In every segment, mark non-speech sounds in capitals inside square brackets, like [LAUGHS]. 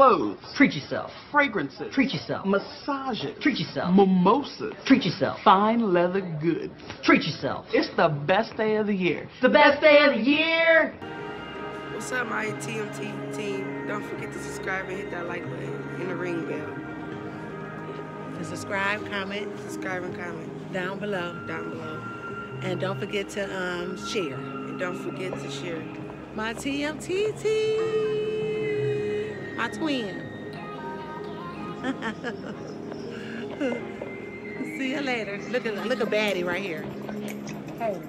candles, Treat yourself. fragrances, Treat yourself. massages, Treat yourself. mimosas, Treat yourself. fine leather goods. Treat yourself. It's the best day of the year. The best day of the year. What's up, my TMT team? Don't forget to subscribe and hit that like button and the ring bell. To subscribe, comment Subscribe and comment down below, down below. and don't forget to um, share. And don't forget to share. My TMTT, my twin. [LAUGHS] See you later. Look at look at Baddie right here. Hey,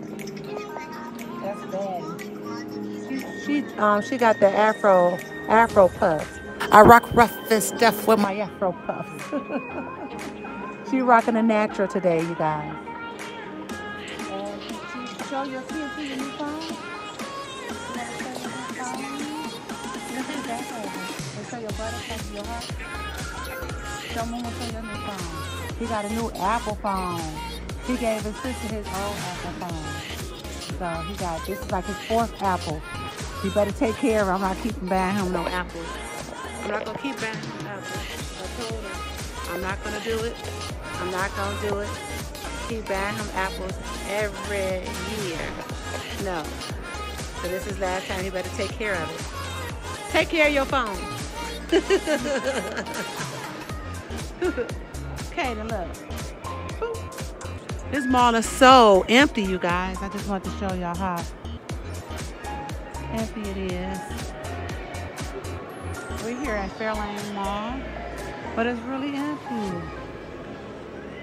that's Baddie. She, she um she got the afro afro puffs. I rock rough and stuff with my afro puffs. [LAUGHS] she rocking a natural today, you guys. And show your TNT your new phone. He got a new Apple phone. He gave his sister his old Apple phone. So he got this is like his fourth Apple. You better take care of him. I'm not keeping buying him no apples. I'm not gonna keep buying him apples. I told him I'm not gonna do it. I'm not gonna do it. Keep buying him apples every year. No. So this is last time. He better take care of it. Take care of your phone. [LAUGHS] okay, look. This mall is so empty, you guys. I just want to show y'all how empty it is. We're here at Fairlane Mall, but it's really empty.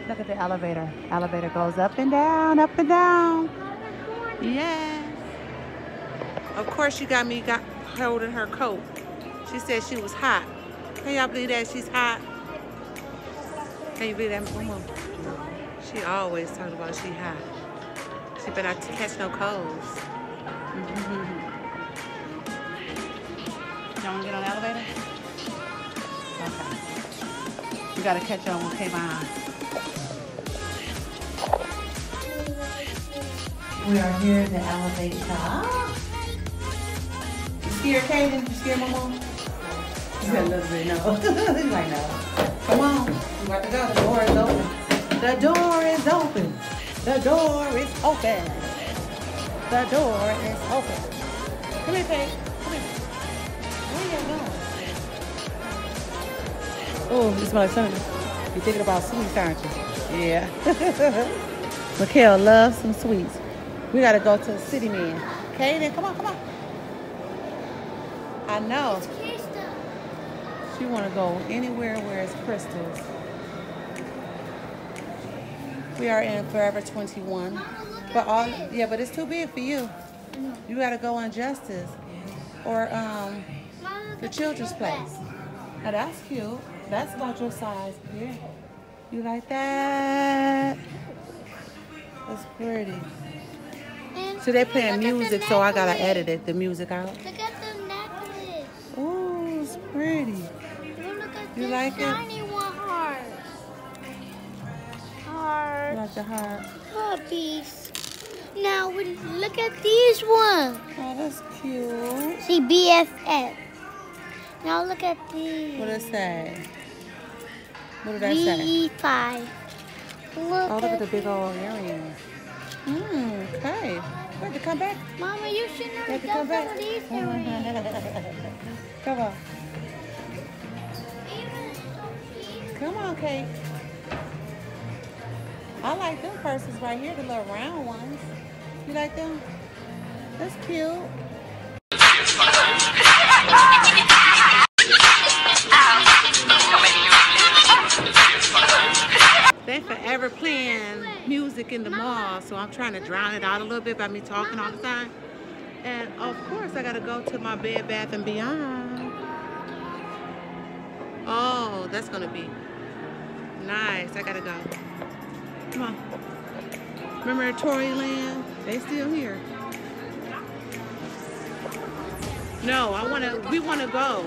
Look at the elevator. Elevator goes up and down, up and down. Yes. Of course, you got me got holding her coat. She said she was hot. Can y'all believe that she's hot? Can you believe that, Mama? She always talks about she hot. She better not catch no colds. Mm-hmm. Y'all wanna get on the elevator? Okay. You gotta catch on with Kayvon. We are here in the elevator. You scared, Kaden? You scared, Mama? You got a little bit, no. [LAUGHS] He's like. Come on. We about to go. The door is open. The door is open. The door is open. The door is open. Come here, Kate. Come here. Where you going? Oh, you smell like cinnamon. You're thinking about sweets, aren't you? Yeah. [LAUGHS] Mikhail loves some sweets. We gotta go to City Man. Kaden, come on, come on. I know. She wanna go anywhere where it's crystals. We are in Forever 21. But all yeah, but it's too big for you. You gotta go on Justice or um the children's place. Now that's cute. That's about your size. Yeah. You like that? That's pretty. So they playing music, so I gotta edit it, the music out. Look at the necklace. Ooh, it's pretty. You like it? shiny one heart. You Heart. like the heart? Puppies. Now we- look at these ones. Oh, that's cute. See BFF. Now look at these. What does it say? What did I say? VE5. Look, Oh, look at the big old earrings. Mmm, okay. Wait, to come back. Mama, you should have have done some of these earrings. Come on. Come on, Kate. I like them purses right here, the little round ones. You like them? That's cute. They forever playing music in the mall, so I'm trying to drown it out a little bit by me talking all the time. And of course, I gotta go to my Bed Bath and Beyond. Oh, that's gonna be nice. I gotta go. Come on. Remember Toryland? They still here. No, I wanna. We wanna go.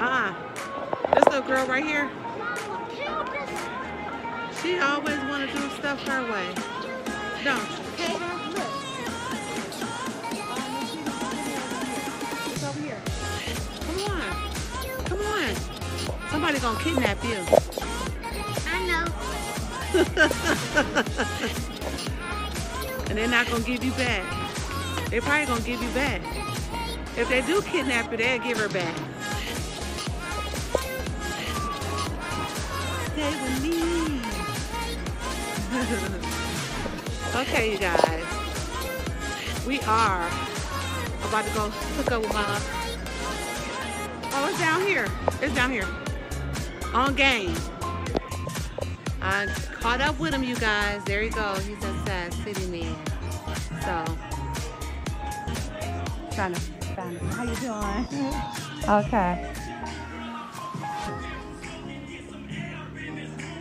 Ah, uh this little girl right here. She always wanna do stuff her way, don't here. Come on. Come on. probably gonna kidnap you. And they're not gonna give you back. They're probably gonna give you back. If they do kidnap her, they'll give her back. Stay with me. okay, you guys. We are about to go hook up with my. Oh, it's down here. It's down here. On game. I caught up with him, you guys. There you go. He's a sad city man. So, Trying to find it. How you doing? [LAUGHS] okay.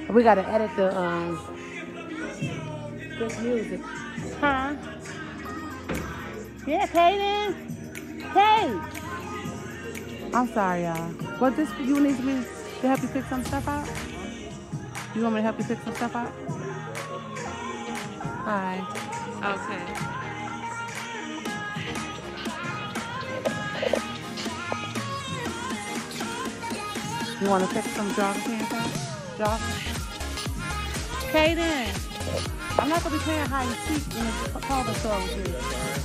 We gotta edit the um good music. Huh? Yeah, Kaden. Hey. I'm sorry, y'all. What this you need me to help you pick some stuff out? You want me to help you pick some stuff out? Hi. okay. You want to pick some jogging pants out? Jogging? Kaden, I'm not going to be playing hide and seek in the clothing store with you.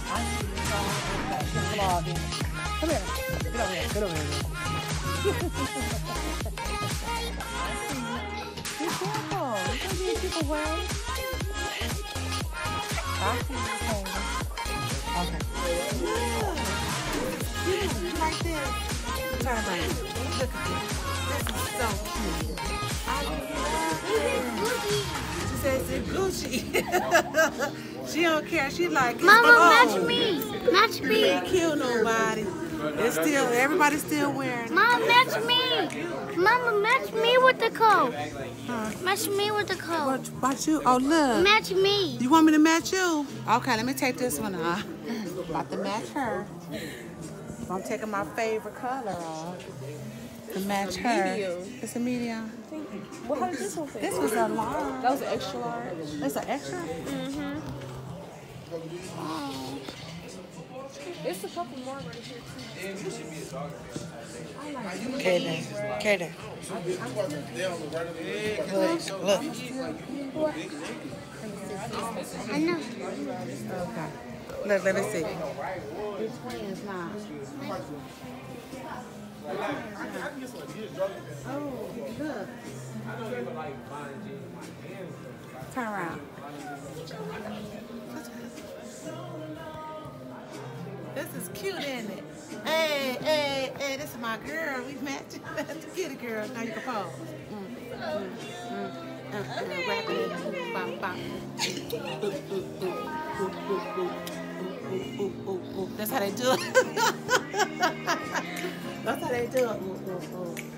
I need you to go and get the vlog in. Come here. Get over here. Get over here. [LAUGHS] Be careful. You can be in people's way. I see you, Kaden. Okay. You like this? Turn. Look at this. This is so cute. I love it. She says it's Gucci. she don't care. She like it's Mama, match me. Match me. ain't kill nobody. It's still everybody's still wearing. it. Mama, match me. Mama, match me with the coat. Match me with the coat. What about you? Oh look. Match me. You want me to match you? Okay, let me take this one off. About to match her. I'm taking my favorite color off to match her. It's a medium. Well, how did this one? This was a large. That was an extra large. It's an extra. Mm-hmm. It's a couple more right here too. Okay then. Okay then. Look, look. I know. Okay. Look, let me see. It's twins now. Oh, look. Turn around. This is cute, isn't it? Hey, hey, hey, this is my girl. We met. [LAUGHS] That's a kitty girl. Now you can pose. Mm, mm, mm. Okay. That's how they do it. [LAUGHS] That's how they do it.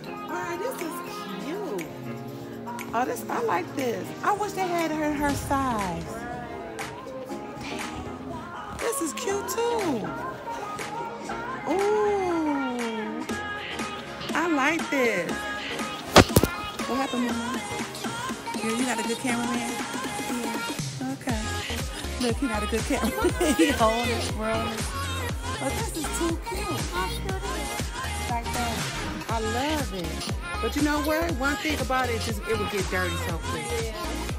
All right, this is cute. Oh, this I like this. I wish they had her her size. This is cute too. Ooh, I like this. What happened, Mama? Yeah, you got a good cameraman? Yeah. Okay. Look, he got a good cameraman. [LAUGHS] he holding it, rolling. But this is too cute. Like that. I love it. But you know what? One thing about it, just it would get dirty so quick.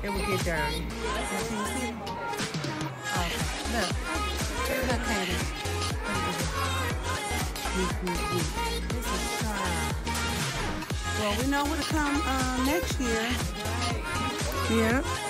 It would get dirty. Now, Can you see it? Oh, look. Well, we know what'll come uh, next year. Yep. Yeah.